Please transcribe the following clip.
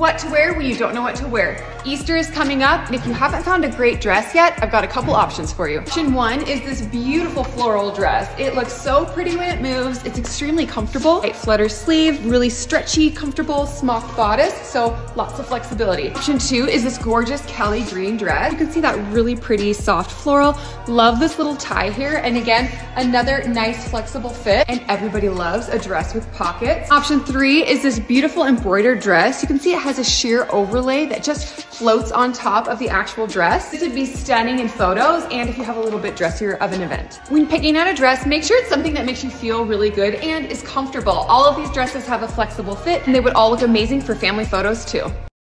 What to wear when you don't know what to wear. Easter is coming up, and if you haven't found a great dress yet, I've got a couple options for you. Option one is this beautiful floral dress. It looks so pretty when it moves. It's extremely comfortable. Tight flutter sleeve, really stretchy, comfortable smock bodice, so lots of flexibility. Option two is this gorgeous Kelly green dress. You can see that really pretty soft floral. Love this little tie here, and again, another nice flexible fit, and everybody loves a dress with pockets. Option three is this beautiful embroidered dress. You can see it has a sheer overlay that just floats on top of the actual dress. This would be stunning in photos and if you have a little bit dressier of an event. When picking out a dress, make sure it's something that makes you feel really good and is comfortable. All of these dresses have a flexible fit and they would all look amazing for family photos too.